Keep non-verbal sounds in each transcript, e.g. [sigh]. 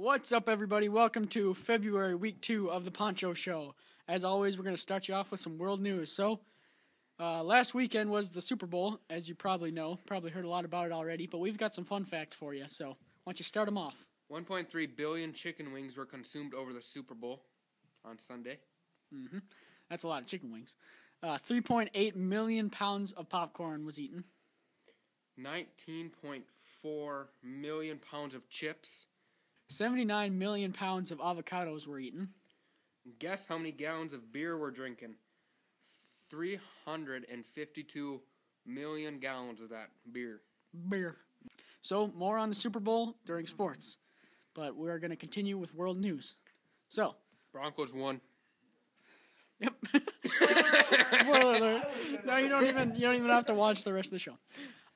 What's up, everybody? Welcome to February week two of the Poncho Show. As always, we're going to start you off with some world news. So, uh, last weekend was the Super Bowl, as you probably know. Probably heard a lot about it already, but we've got some fun facts for you. So, why don't you start them off? 1.3 billion chicken wings were consumed over the Super Bowl on Sunday. Mhm. That's a lot of chicken wings. Uh, 3.8 million pounds of popcorn was eaten. 19.4 million pounds of chips. 79 million pounds of avocados were eaten. Guess how many gallons of beer we're drinking? 352 million gallons of that beer. Beer. So, more on the Super Bowl during sports. But we're going to continue with world news. So, Broncos won. Yep. [laughs] Spoiler alert. No, you don't even you don't even have to watch the rest of the show.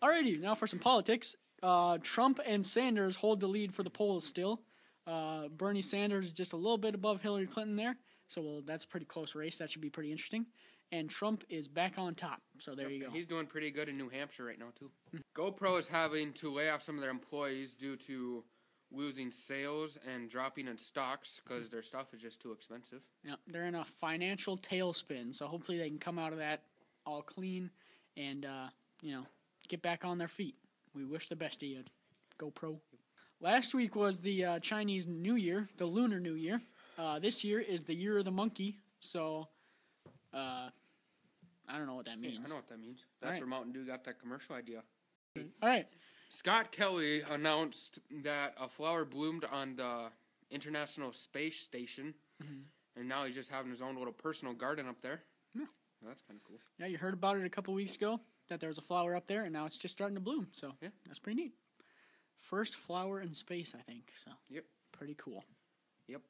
Alrighty, now for some politics. Uh, Trump and Sanders hold the lead for the polls still. Uh, Bernie Sanders is just a little bit above Hillary Clinton there, so well, that's a pretty close race. That should be pretty interesting. And Trump is back on top. So there you go. He's doing pretty good in New Hampshire right now, too. GoPro is having to lay off some of their employees due to losing sales and dropping in stocks because their stuff is just too expensive. Yeah, they're in a financial tailspin, so hopefully they can come out of that all clean and uh, you know get back on their feet. We wish the best of you, GoPro. Last week was the uh, Chinese New Year, the Lunar New Year. Uh, this year is the Year of the Monkey, so uh, I don't know what that means. I know what that means. That's Alright. where Mountain Dew got that commercial idea. All right, Scott Kelly announced that a flower bloomed on the International Space Station, and now he's just having his own little personal garden up there. Yeah. Well, that's kind of cool. yeah, you heard about it a couple weeks ago that there was a flower up there, and now it's just starting to bloom. So Yeah. that's pretty neat. First flower in space, I think. So Yep. pretty cool. Yep.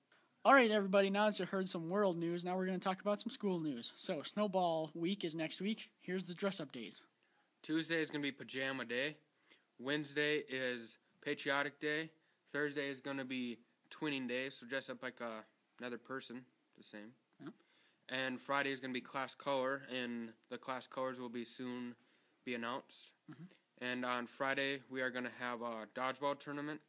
All right, everybody. Now that you heard some world news, now we're going to talk about some school news. So, Snowball Week is next week. Here's the dress up days. Tuesday is going to be Pajama Day. Wednesday is Patriotic Day. Thursday is going to be Twinning Day, so dress up like a, another person, the same. Yep. And Friday is going to be Class Color, and the class colors will be soon be announced. Mm-hmm. And on Friday, we are going to have a dodgeball tournament,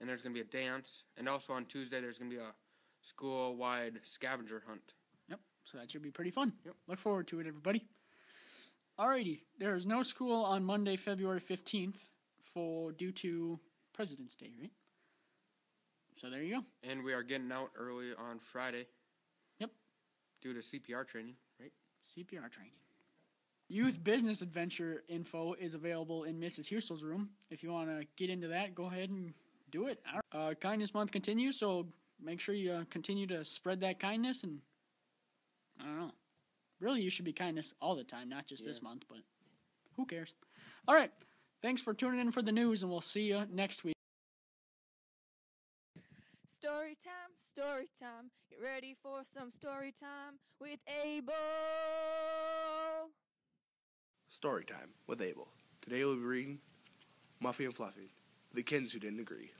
and there's going to be a dance. And also on Tuesday, there's going to be a school wide scavenger hunt. Yep. So that should be pretty fun. Yep. Look forward to it, everybody. Alrighty. There is no school on Monday, February 15th for due to President's Day, right? So there you go. And we are getting out early on Friday. Yep. Due to CPR training, right? CPR training. Youth Business Adventure info is available in Mrs. Hirschel's room. If you want to get into that, go ahead and do it. Uh, kindness Month continues, so make sure you uh, continue to spread that kindness. And I don't know. Really, you should be kindness all the time, not just this month, but who cares? All right. Thanks for tuning in for the news, and we'll see you next week. Story time, story time. Get ready for some story time with Abel. Story time with Abel. Today we'll be reading Muffy and Fluffy, the kids who didn't agree.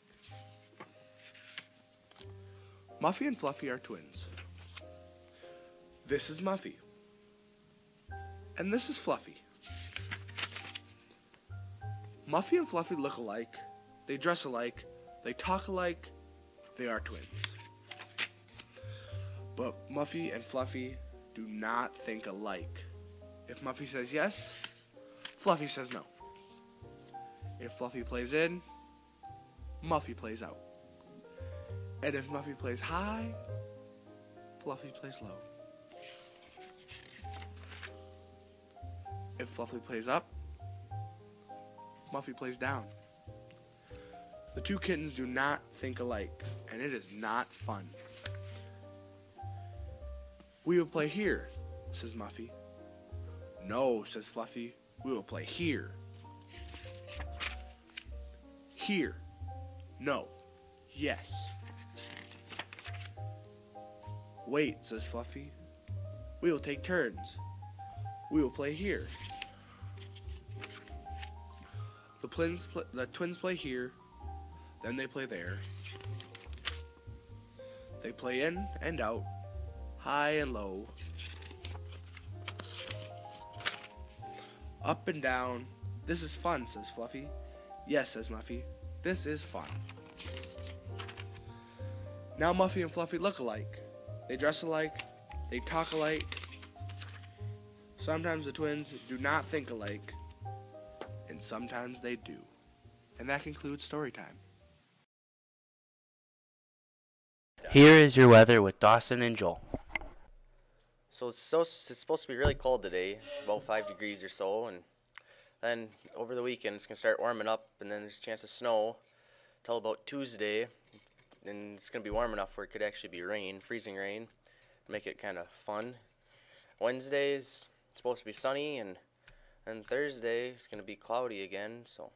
Muffy and Fluffy are twins. This is Muffy. And this is Fluffy. Muffy and Fluffy look alike, they dress alike, they talk alike, they are twins. But Muffy and Fluffy do not think alike. If Muffy says yes, Fluffy says no. If Fluffy plays in, Muffy plays out. And if Muffy plays high, Fluffy plays low. If Fluffy plays up, Muffy plays down. The two kittens do not think alike, and it is not fun. We will play here, says Muffy. No, says Fluffy. We will play here. Here. No. Yes. Wait, says Fluffy. We will take turns. We will play here. The twins, pl- the twins play here, then they play there. They play in and out, high and low, up and down. This is fun, says Fluffy. Yes, says Muffy. This is fun. Now Muffy and Fluffy look alike. They dress alike. They talk alike. Sometimes the twins do not think alike. And sometimes they do. And that concludes story time. Here is your weather with Dawson and Joel. So it's, so it's supposed to be really cold today, about five degrees or so, and then over the weekend it's gonna start warming up, and then there's a chance of snow till about Tuesday, and it's gonna be warm enough where it could actually be rain, freezing rain, make it kind of fun. Wednesday's supposed to be sunny, and and Thursday it's gonna be cloudy again. So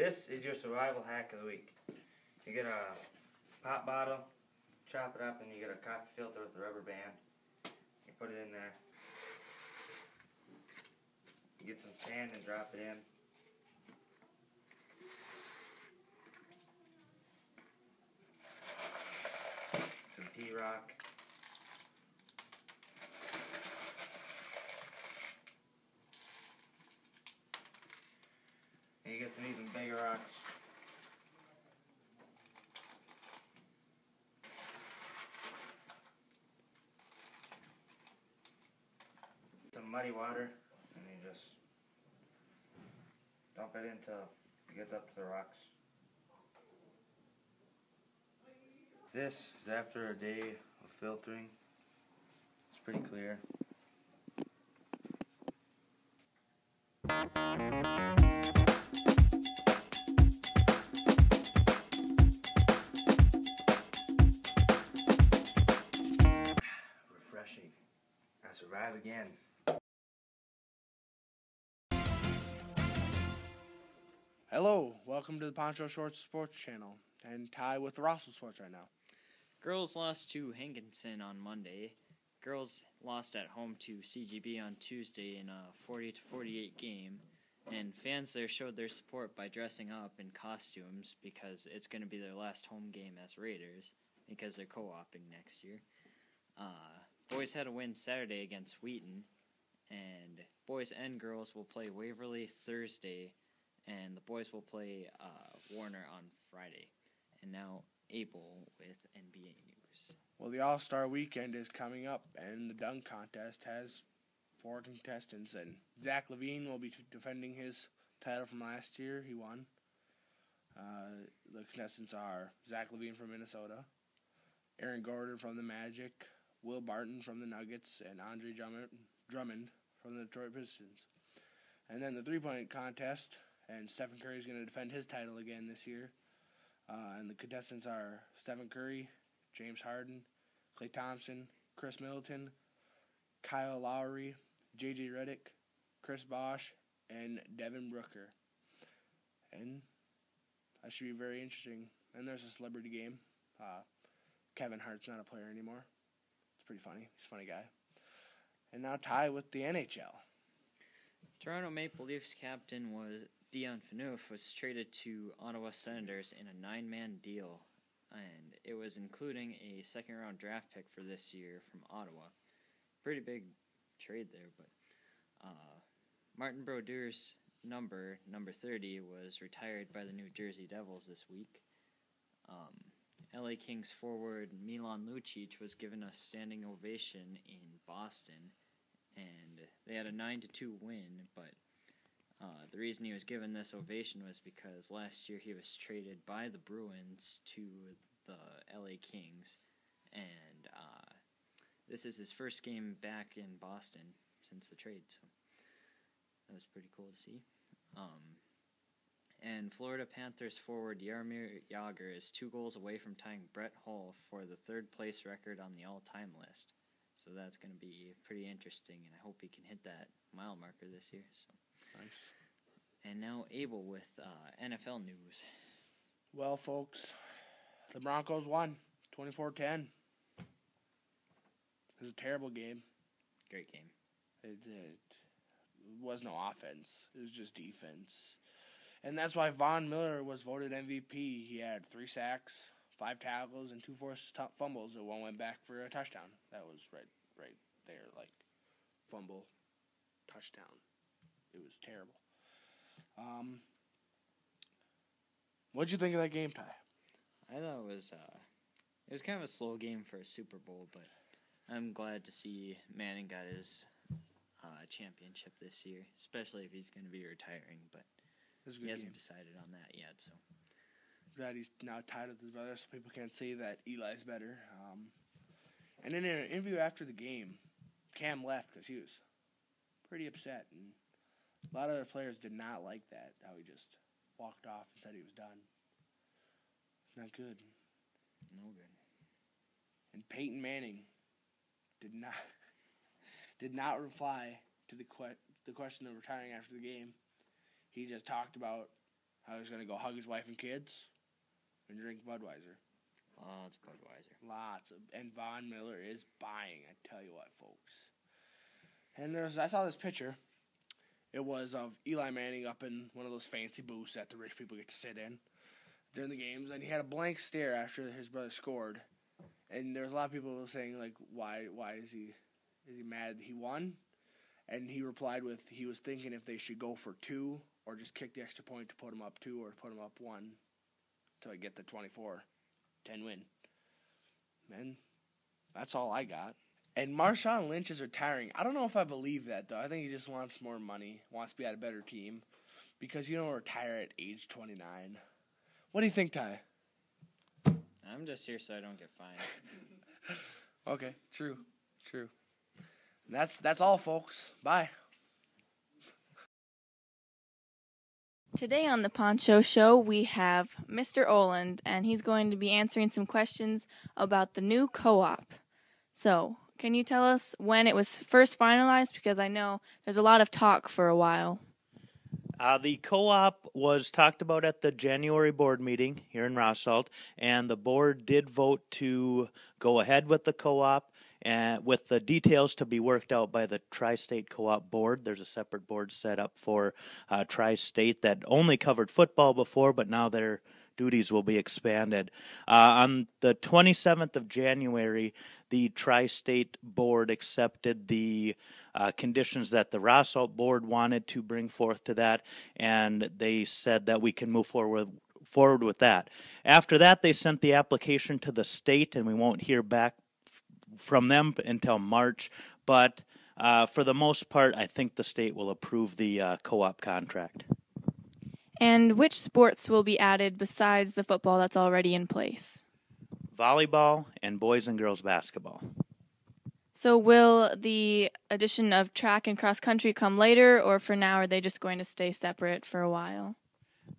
This is your survival hack of the week. You get a pop bottle, chop it up, and you get a coffee filter with a rubber band. You put it in there. You get some sand and drop it in. Some pea rock. You get some even bigger rocks. Some muddy water, and you just dump it until it gets up to the rocks. This is after a day of filtering. It's pretty clear. Again. Hello, welcome to the Poncho Shorts Sports Channel. And Ty with the Rosholt Sports right now. Girls lost to Hankinson on Monday. Girls lost at home to CGB on Tuesday in a 40 to 48 game. And fans there showed their support by dressing up in costumes because it's going to be their last home game as Raiders because they're co-oping next year. Uh, boys had a win Saturday against Wheaton, and boys and girls will play Waverly Thursday, and the boys will play uh, Warner on Friday. And now Abel with NBA news. Well, the All Star weekend is coming up, and the dunk contest has four contestants, and Zach LaVine will be t- defending his title from last year. He won. Uh, the contestants are Zach LaVine from Minnesota, Aaron Gordon from the Magic, Will Barton from the Nuggets, and Andre Drummond, from the Detroit Pistons. And then the three point contest, and Stephen Curry is going to defend his title again this year. Uh, and the contestants are Stephen Curry, James Harden, Klay Thompson, Khris Middleton, Kyle Lowry, J.J. Redick, Chris Bosh, and Devin Brooker. And that should be very interesting. And there's a celebrity game. Uh, Kevin Hart's not a player anymore. Pretty funny. He's a funny guy. And now Ty with the NHL. Toronto Maple Leafs captain was Dion Phaneuf was traded to Ottawa Senators in a nine-man deal, and it was including a second-round draft pick for this year from Ottawa. Pretty big trade there, but uh, Martin Brodeur's number, number 30, was retired by the New Jersey Devils this week. Um, LA Kings forward Milan Lucic was given a standing ovation in Boston, and they had a 9 to 2 win, but uh, the reason he was given this ovation was because last year he was traded by the Bruins to the LA Kings, and uh, this is his first game back in Boston since the trade, so that was pretty cool to see. Um, and Florida Panthers forward Jaromir Jagr is two goals away from tying Brett Hull for the third place record on the all time list. So that's going to be pretty interesting, and I hope he can hit that mile marker this year. So Nice. And now Abel with uh, NFL news. Well, folks, the Broncos won 24 10. It was a terrible game. Great game. It, it was no offense, it was just defense. And that's why Von Miller was voted MVP. He had three sacks, five tackles, and two forced t- fumbles, and one went back for a touchdown. That was right, right there, like fumble, touchdown. It was terrible. Um, what'd you think of that game, Ty? I thought it was uh, it was kind of a slow game for a Super Bowl, but I'm glad to see Manning got his uh, championship this year, especially if he's going to be retiring. But Was a he good hasn't game. decided on that yet. So Glad he's now tied with his brother, so people can't say that Eli's better. Um, and in an interview after the game, Cam left because he was pretty upset, and a lot of other players did not like that. How he just walked off and said he was done. It's not good. no good. And Peyton Manning did not [laughs] did not reply to the que- the question of retiring after the game. He just talked about how he's going to go hug his wife and kids and drink Budweiser. Oh, Lots of Budweiser. Lots of, and Von Miller is buying. I tell you what, folks. And there's, I saw this picture. It was of Eli Manning up in one of those fancy booths that the rich people get to sit in during the games, and he had a blank stare after his brother scored. And there's a lot of people saying like, why, why is he, is he mad that he won? And he replied with, he was thinking if they should go for two or just kick the extra point to put them up two or put them up one to I get the 24 10 win. Man, that's all I got. And Marshawn Lynch is retiring. I don't know if I believe that though. I think he just wants more money, wants to be at a better team, because you don't retire at age 29. What do you think, Ty? I'm just here so I don't get fined. [laughs] Okay, true, true. That's that's all, folks. Bye. Today on the Poncho Show, we have Mr. Oland, and he's going to be answering some questions about the new co op. So, can you tell us when it was first finalized? Because I know there's a lot of talk for a while. Uh, the co-op was talked about at the January board meeting here in Rosholt, and the board did vote to go ahead with the co-op, and with the details to be worked out by the Tri-State Co-op board. There's a separate board set up for uh, Tri-State that only covered football before, but now their duties will be expanded. Uh, on the 27th of January, the Tri-State board accepted the uh, conditions that the Rosholt board wanted to bring forth to that, and they said that we can move forward forward with that. After that, they sent the application to the state, and we won't hear back from them until March. But uh, for the most part, I think the state will approve the uh, co-op contract. And which sports will be added besides the football that's already in place? Volleyball and boys and girls basketball. So, will the addition of track and cross country come later, or for now are they just going to stay separate for a while?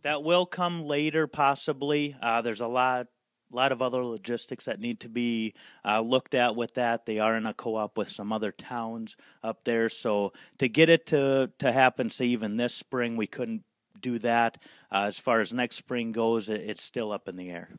That will come later, possibly. Uh, there's a lot, lot of other logistics that need to be uh, looked at with that. They are in a co-op with some other towns up there, so to get it to to happen, say even this spring, we couldn't do that. Uh, as far as next spring goes, it, it's still up in the air.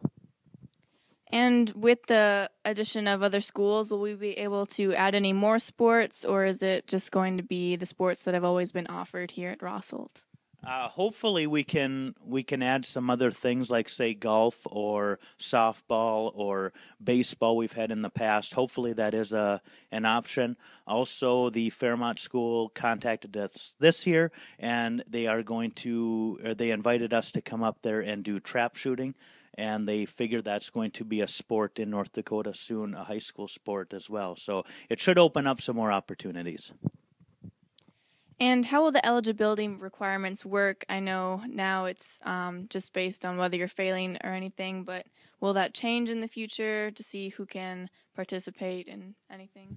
And with the addition of other schools, will we be able to add any more sports, or is it just going to be the sports that have always been offered here at Rosholt? Uh, hopefully, we can we can add some other things like say golf or softball or baseball we've had in the past. Hopefully, that is a an option. Also, the Fairmount School contacted us this year, and they are going to they invited us to come up there and do trap shooting and they figure that's going to be a sport in North Dakota soon, a high school sport as well. So it should open up some more opportunities. And how will the eligibility requirements work? I know now it's um, just based on whether you're failing or anything, but will that change in the future to see who can participate in anything?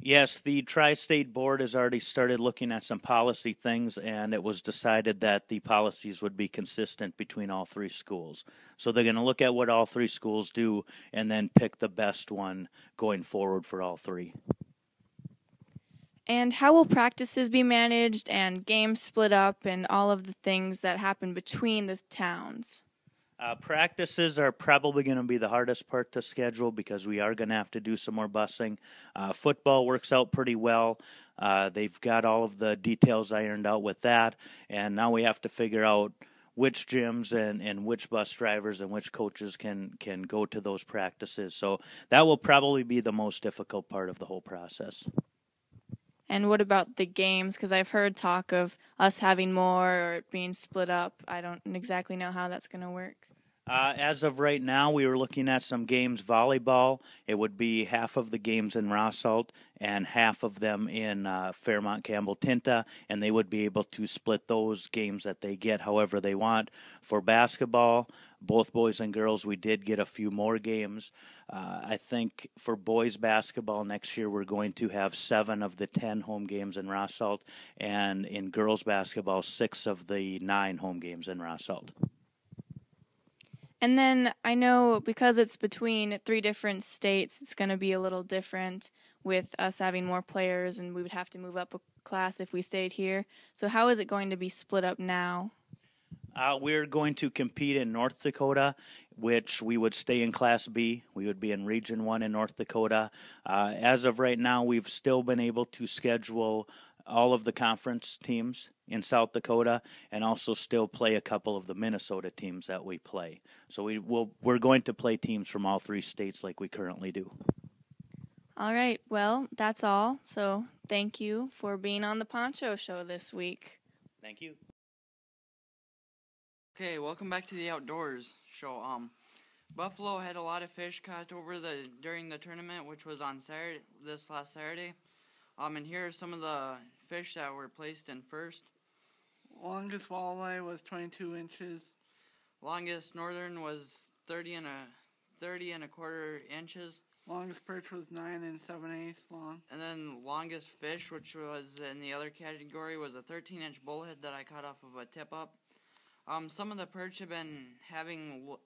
Yes, the Tri State Board has already started looking at some policy things, and it was decided that the policies would be consistent between all three schools. So they're going to look at what all three schools do and then pick the best one going forward for all three. And how will practices be managed and games split up and all of the things that happen between the towns? Uh, practices are probably going to be the hardest part to schedule because we are going to have to do some more busing. Uh, football works out pretty well. Uh, they've got all of the details ironed out with that, and now we have to figure out which gyms and, and which bus drivers and which coaches can can go to those practices. So that will probably be the most difficult part of the whole process. And what about the games? Because I've heard talk of us having more or being split up. I don't exactly know how that's going to work. Uh, as of right now, we were looking at some games volleyball. It would be half of the games in Rosholt and half of them in uh, Fairmount Campbell Tintah, and they would be able to split those games that they get however they want. For basketball, both boys and girls, we did get a few more games. Uh, I think for boys basketball next year, we're going to have seven of the ten home games in Rosholt, and in girls basketball, six of the nine home games in Rosholt. And then I know because it's between three different states, it's going to be a little different with us having more players, and we would have to move up a class if we stayed here. So, how is it going to be split up now? Uh, we're going to compete in North Dakota, which we would stay in Class B. We would be in Region 1 in North Dakota. Uh, as of right now, we've still been able to schedule all of the conference teams in South Dakota and also still play a couple of the Minnesota teams that we play. So we will we're going to play teams from all three states like we currently do. All right. Well, that's all. So, thank you for being on the Poncho show this week. Thank you. Okay, welcome back to the outdoors show. Um Buffalo had a lot of fish caught over the during the tournament, which was on Saturday this last Saturday. Um, and here are some of the fish that were placed in first. Longest walleye was 22 inches. Longest northern was 30 and a 30 and a quarter inches. Longest perch was nine and seven eighths long. And then longest fish, which was in the other category, was a 13 inch bullhead that I caught off of a tip up. Um, some of the perch have been having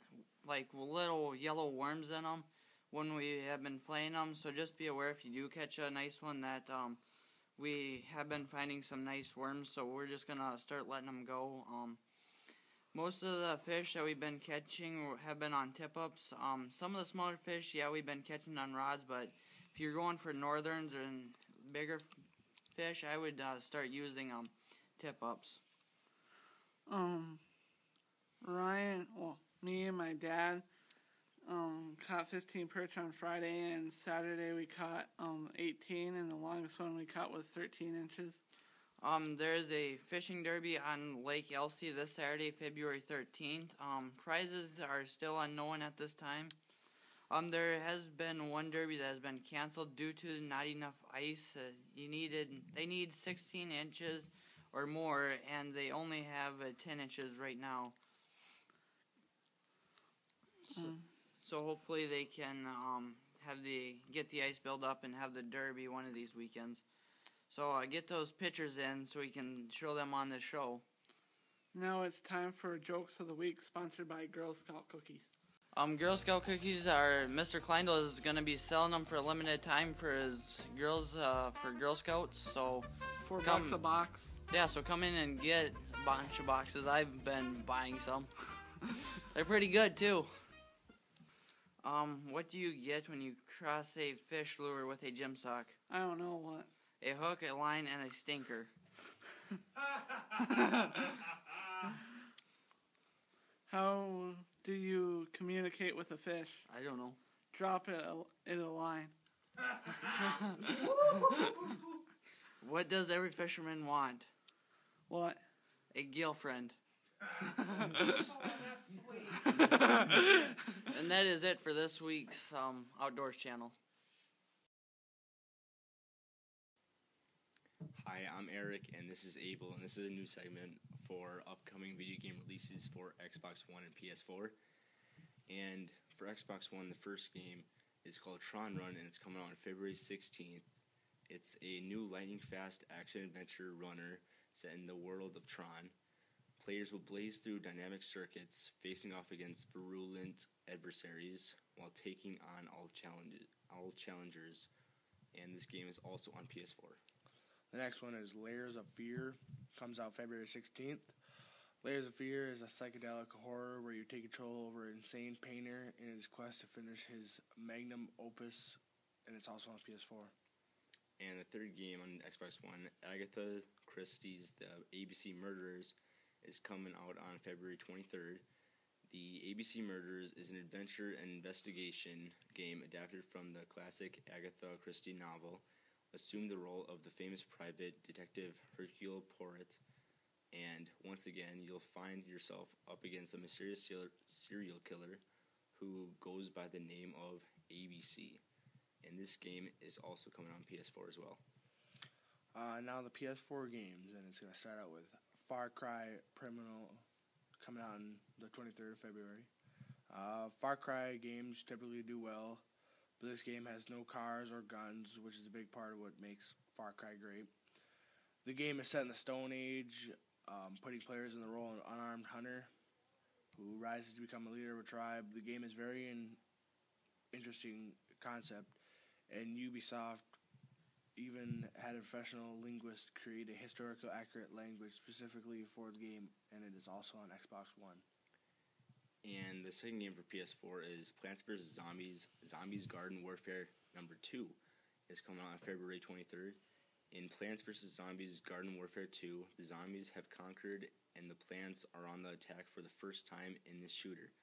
like little yellow worms in them when we have been playing them. So just be aware if you do catch a nice one that um, we have been finding some nice worms. So we're just gonna start letting them go. Um, most of the fish that we've been catching have been on tip ups. Um, some of the smaller fish, yeah, we've been catching on rods. But if you're going for northerns and bigger fish, I would uh, start using um, tip ups. Um, Ryan, well, me and my dad um, caught 15 perch on Friday, and Saturday we caught um, 18, and the longest one we caught was 13 inches. Um, there is a fishing derby on Lake Elsie this Saturday, February 13th. Um, prizes are still unknown at this time. Um, there has been one derby that has been canceled due to not enough ice. Uh, you needed they need 16 inches or more, and they only have uh, 10 inches right now. So, so hopefully they can um, have the get the ice build up and have the derby one of these weekends. So uh, get those pictures in so we can show them on the show. Now it's time for jokes of the week, sponsored by Girl Scout Cookies. Um, Girl Scout cookies are Mr. Kleindl is gonna be selling them for a limited time for his girls uh, for Girl Scouts. So Four come- bucks a box. Yeah, so come in and get a bunch of boxes. I've been buying some. [laughs] They're pretty good too. Um, what do you get when you cross a fish lure with a gym sock? I don't know what. A hook, a line, and a stinker. [laughs] How do you communicate with a fish? I don't know. Drop it a- in a line. [laughs] What does every fisherman want? What? A girlfriend. [laughs] and that is it for this week's um, Outdoors channel. Hi, I'm Eric, and this is Abel, and this is a new segment for upcoming video game releases for Xbox One and PS4. And for Xbox One, the first game is called Tron Run, and it's coming out on February 16th. It's a new lightning fast action adventure runner set in the world of Tron. Players will blaze through dynamic circuits, facing off against virulent adversaries while taking on all challenges, all challengers. And this game is also on PS4. The next one is Layers of Fear. Comes out February 16th. Layers of Fear is a psychedelic horror where you take control over an insane painter in his quest to finish his magnum opus, and it's also on PS4. And the third game on Xbox One, Agatha Christie's The ABC Murderers, is coming out on February 23rd. The ABC Murders is an adventure and investigation game adapted from the classic Agatha Christie novel. Assume the role of the famous private detective Hercule Poirot, and once again, you'll find yourself up against a mysterious serial- serial killer who goes by the name of ABC. And this game is also coming on PS4 as well. Uh, now the PS4 games, and it's going to start out with Far Cry Primal coming out on the 23rd of February. Uh, Far Cry games typically do well, but this game has no cars or guns, which is a big part of what makes Far Cry great. The game is set in the Stone Age, um, putting players in the role of an unarmed hunter who rises to become a leader of a tribe. The game is very in- interesting concept, and Ubisoft even had a professional linguist create a historical accurate language specifically for the game, and it is also on Xbox One. And the second game for PS4 is Plants vs. Zombies Zombies Garden Warfare number 2 is coming out on February 23rd. In Plants vs. Zombies Garden Warfare 2, the zombies have conquered and the plants are on the attack for the first time in this shooter.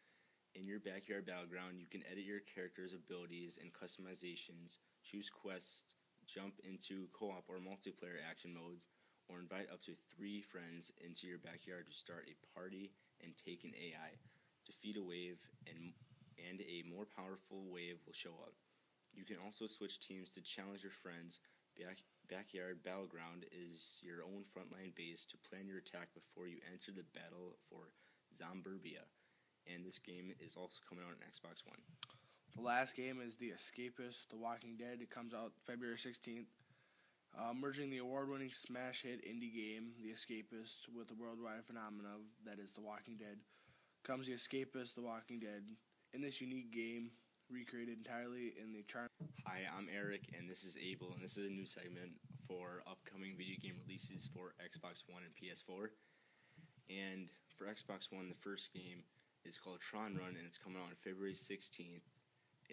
In your backyard battleground, you can edit your character's abilities and customizations, choose quests, jump into co op or multiplayer action modes, or invite up to three friends into your backyard to start a party and take an AI. Defeat a wave, and, and a more powerful wave will show up. You can also switch teams to challenge your friends. Back, backyard Battleground is your own frontline base to plan your attack before you enter the battle for Zomburbia. And this game is also coming out on Xbox One. The last game is The Escapist, The Walking Dead. It comes out February 16th. Uh, merging the award winning smash hit indie game, The Escapist, with the worldwide phenomenon that is The Walking Dead, comes The Escapist, The Walking Dead. In this unique game, recreated entirely in the charm. Hi, I'm Eric, and this is Abel, and this is a new segment for upcoming video game releases for Xbox One and PS4. And for Xbox One, the first game is called Tron Run, and it's coming out on February 16th.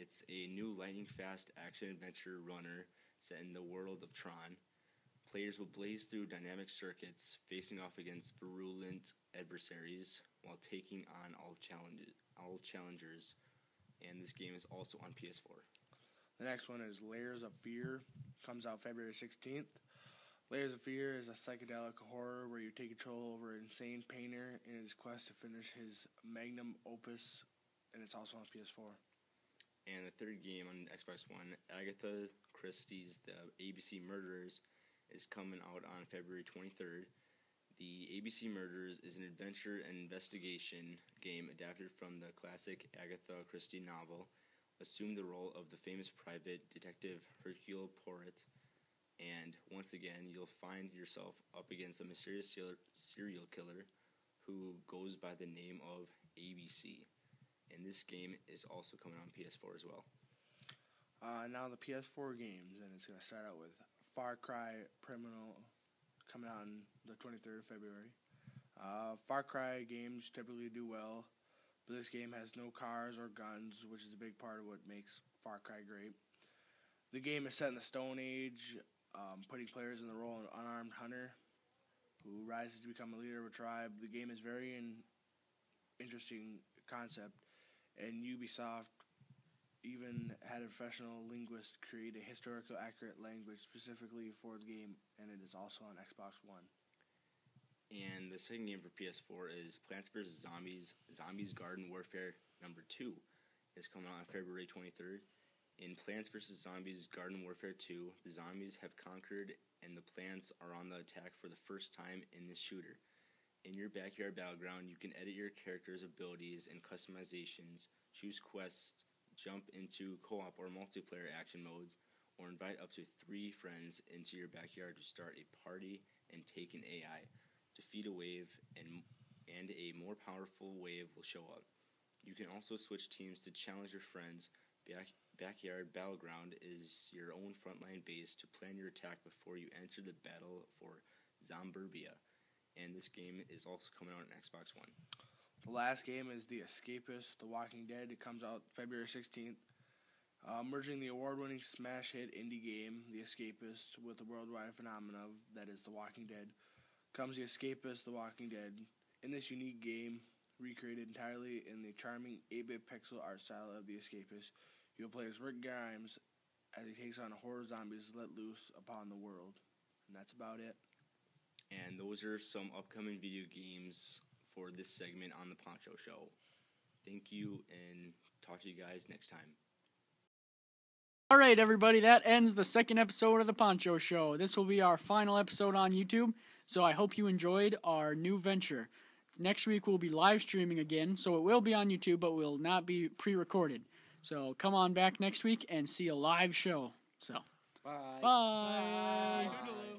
It's a new lightning fast action adventure runner set in the world of Tron. Players will blaze through dynamic circuits, facing off against virulent adversaries while taking on all challenges, all challengers. And this game is also on PS4. The next one is Layers of Fear. Comes out February 16th. Layers of Fear is a psychedelic horror where you take control over an insane painter in his quest to finish his magnum opus, and it's also on PS4. And the third game on Xbox One, Agatha Christie's The ABC Murderers, is coming out on February 23rd. The ABC Murders is an adventure and investigation game adapted from the classic Agatha Christie novel. Assume the role of the famous private detective Hercule Poirot, and once again, you'll find yourself up against a mysterious serial killer who goes by the name of ABC. And this game is also coming on PS4 as well. Uh, now the PS4 games, and it's going to start out with Far Cry Primal coming out on the 23rd of February. Uh, Far Cry games typically do well, but this game has no cars or guns, which is a big part of what makes Far Cry great. The game is set in the Stone Age, um, putting players in the role of an unarmed hunter who rises to become a leader of a tribe. The game is very in- interesting concept, and Ubisoft even had a professional linguist create a historical accurate language specifically for the game, and it is also on Xbox One. And the second game for PS4 is Plants vs. Zombies Zombies Garden Warfare number 2. It's coming out on February 23rd. In Plants vs. Zombies Garden Warfare 2, the zombies have conquered and the plants are on the attack for the first time in this shooter. In your backyard battleground, you can edit your character's abilities and customizations, choose quests, jump into co op or multiplayer action modes, or invite up to three friends into your backyard to start a party and take an AI. Defeat a wave, and, and a more powerful wave will show up. You can also switch teams to challenge your friends. Back, backyard Battleground is your own frontline base to plan your attack before you enter the battle for Zomburbia. And this game is also coming out on Xbox One. The last game is The Escapist, The Walking Dead. It comes out February 16th. Uh, merging the award winning smash hit indie game, The Escapist, with the worldwide phenomenon that is The Walking Dead, comes The Escapist, The Walking Dead. In this unique game, recreated entirely in the charming 8 bit pixel art style of The Escapist, you'll play as Rick Grimes as he takes on horror zombies let loose upon the world. And that's about it. And those are some upcoming video games for this segment on the Poncho Show. Thank you, and talk to you guys next time. All right, everybody, that ends the second episode of the Poncho Show. This will be our final episode on YouTube, so I hope you enjoyed our new venture. Next week we'll be live streaming again, so it will be on YouTube, but will not be pre recorded. So come on back next week and see a live show. So, Bye. bye. bye.